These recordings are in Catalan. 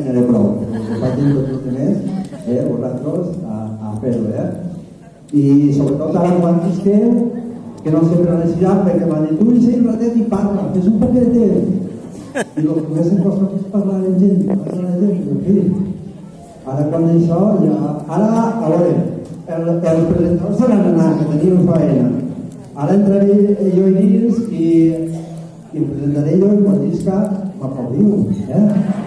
n'hi ha de prou. Compartim tots els primers, eh, vosaltres, a, a fer-ho. Eh? I sobretot ara quan esteu, que no sempre necessitam, perquè m'han dit, tu i sé un ratet i parla, fes un de temps. I el que més em costa és parlar amb gent, parlar amb gent, en fi, ara quan això ja... Ara, a veure, el, els presentadors se n'han anat, que tenien feina. Ara entraré jo i dins i, i em presentaré jo i quan dius que m'aplaudiu, eh?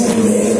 siempre